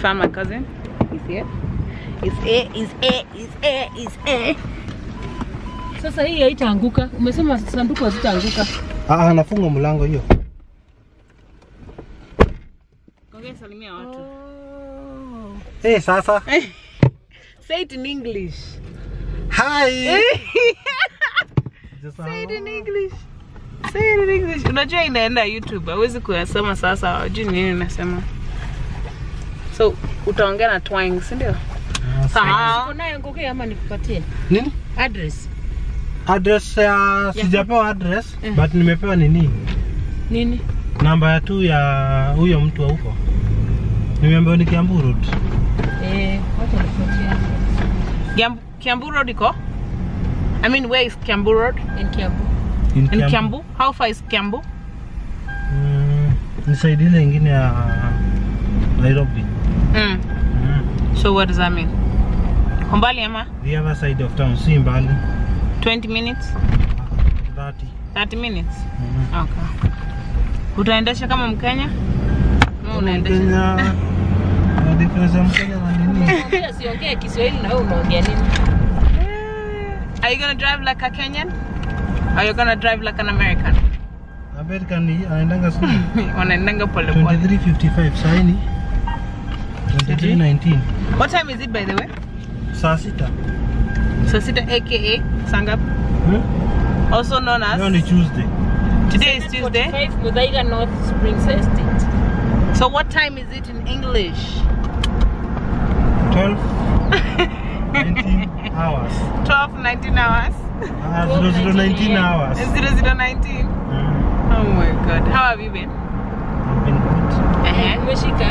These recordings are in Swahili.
found my cousin. He's here. He's here, he's here, he's here, he's here. Sasa hii haitaanguka. Umesema sanduku hazitaanguka. Ah, nafunga mlango hiyo. Kongea salimia watu. Eh, sasa. Say it in English. Hi. Say it in English. Say it in English. Unajua inaenda YouTube. Hawezi kuyasema sasa. Hawajui ni nini unasema. So utaongea na twang, si ndio? Sawa. Uko nayo ngokea ama nikupatie Nini? address? Address ya sijapewa address but nimepewa nini? Nini? Namba ya tu ya huyo mtu wa huko. Nimeambiwa ni Kiambu Road. Eh, wacha nikupatie. Kiambu, Kiambu Road iko? I mean, where is Kiambu Road? In Kiambu. In Kiambu? How far is Kiambu? Mm, nisaidie ile ingine ya Nairobi. Mm. Mm. So what does that mean? Kumbali ama? The other side of town, si mbali. 20 minutes? 30. 30 minutes? Mm. Okay. Utaendesha kama Mkenya? Mkenya. unaendesha? Mkenya. na difference ya Mkenya na nini? Pia Kiswahili na wewe unaongea nini? Are you gonna drive like a Kenyan? Are you gonna drive like an American? American I'm anaendanga go Wanaendanga pole pole. 2355 saini 2319 What time is it by the way? saa sita So sita aka Sangap, Hmm? also known as? ni as Tuesday today is Tuesday. 45 Muthaiga North Springs Estate. So what time is it in English? 12 19 hours 12, 19 hours. Ah, 0019 hours 0019. Mm. Oh my god. How have you been? I've been good Uh-huh. Umeshika?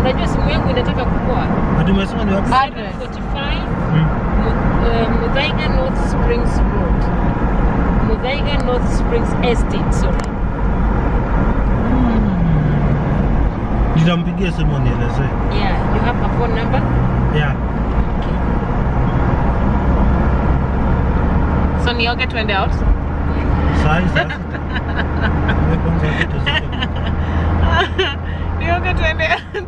Unajua simu yangu inataka kukua. Hadi umesema ni wapi? Address. 45 Mm. Eh, Muthaiga North Springs Road. Muthaiga North Springs Estate, sorry. Nitampigia simu anielezee Yeah, you have a phone number? yeah So nioge twende out. Sai, sasa. nioge twende out.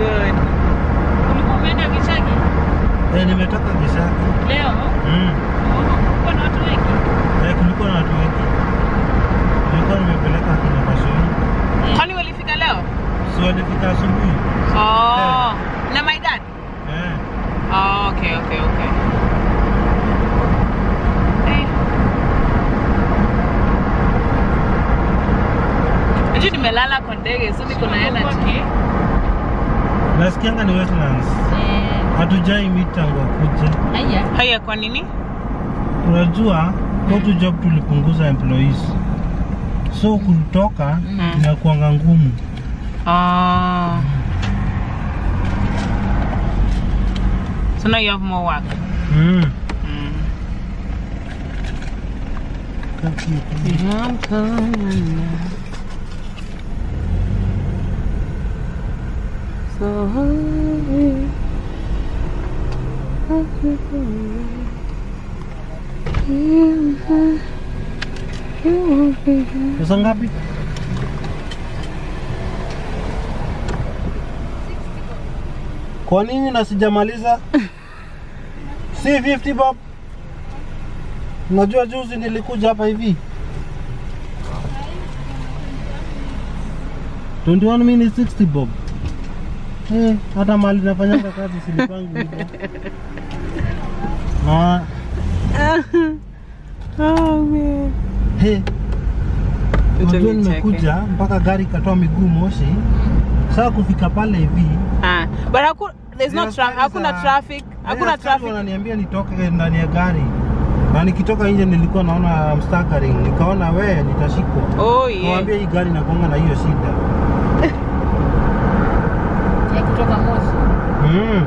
God. Ulikuwa umeenda Gishagi? eh nimetoka Gishaki Leo? mm. Oh, kulikuwa na watu wengi. eh kulikuwa na watu wengi nilikuwa nimepeleka kwenye Kasoi Kwani walifika leo? si walifika asubuhi Oh. Na my dad? eh Oh, okay, okay, okay. Juu nimelala kwa ndege so niko na energy. Nasikianga ni Westlands Eh, hatujai meet tangu akuje haya. Haya kwa nini? unajua kwetu job tulipunguza employees so kutoka Mm. inakuanga ngumu Ah. So now you have more work. mm. Mm. Thank Kaki- I'm coming now. So hurry. Pesa ngapi? Kwa nini na sijamaliza? Si 50 bob. Najua juzi nilikuja hapa hivi. 21 minutes 60 bob Eh, hata mali nafanyanga kazi silipangu hivyo na Oh man. he unajua nimekuja mpaka gari ikatoa miguu moshi. Saa kufika pale hivi. Ah, but haku, there's no tra hakuna traffic, hakuna traffic. wananiambia nitoke ndani ya gari. Na nikitoka nje nilikuwa naona mstakaring. nikaona wewe nitashikwa. Oh yeah. Niwaambia hii gari nakonga na hiyo shida kutoka Moshi. mm.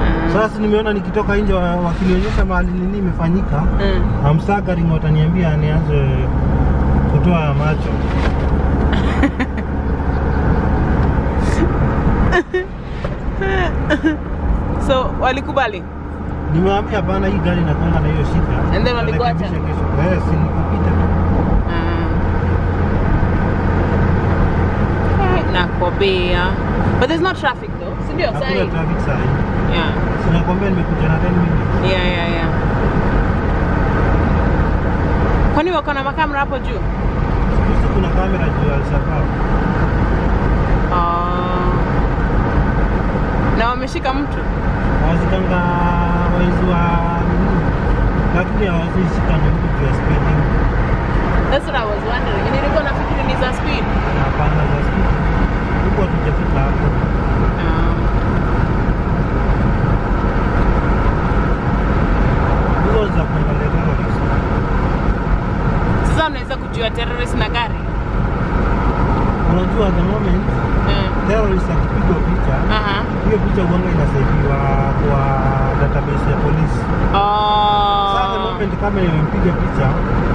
Mm. Sasa nimeona nikitoka nje wakilionyesha wakinionyesha mahali nini imefanyika Mm. I'm staggering wataniambia nianze kutoa macho So walikubali. Nimewaambia hapana, hii gari inakwenda na hiyo shida. And then walikuacha? Eh, si nikupita tu. Nakwambia but there's no traffic though si ndio Hakuna sahi traffic saa hii. yeah Sinakwambia nimekuja na 10 minutes. yeah yeah yeah kwani wako na makamera hapo juu Sisi kuna kamera juu ya Al-Shabaab. Ah. na wameshika mtu Wazikanga wezi wa lakini hawazishika ni mtu juu ya speeding. that's what i was wondering nilikuwa nafikiri ni za speed Hapana za speeding. Tujafika hapo. Za kuangalia sasa unaweza kujua terrorist na gari Unajua the moment Eh. terrorist akipigwa picha, hiyo picha uanga inasaidiwa kwa database ya polisi. Sasa the Oh. moment kama imempiga picha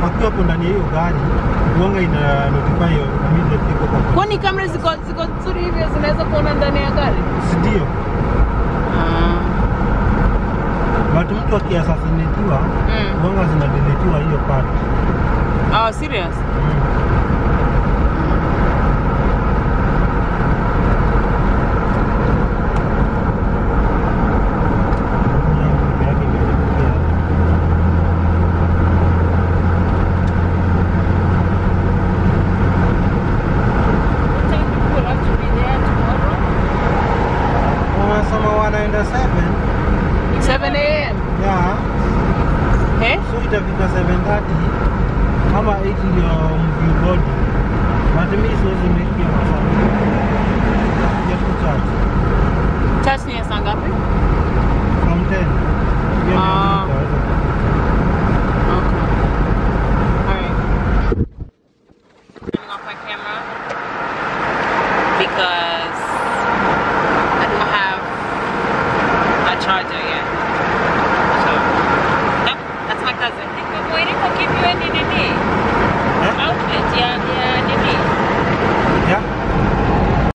akiwa hapo ndani ya hiyo gari, uanga ina notify immediately kwa kwa kwani kamera ziko ziko nzuri hivyo zinaweza kuona ndani ya gari ndio? Ah. But mtu akiasasinatiwa Mm. uanga zinadeletiwa hiyo part. oh serious Yake 7 a.m. Yeah. Eh? So it afika 7:30 ama 8 ndio you body. But mimi you make kwa sababu Just kuchat. Chat ni saa ngapi? From 10. Ah.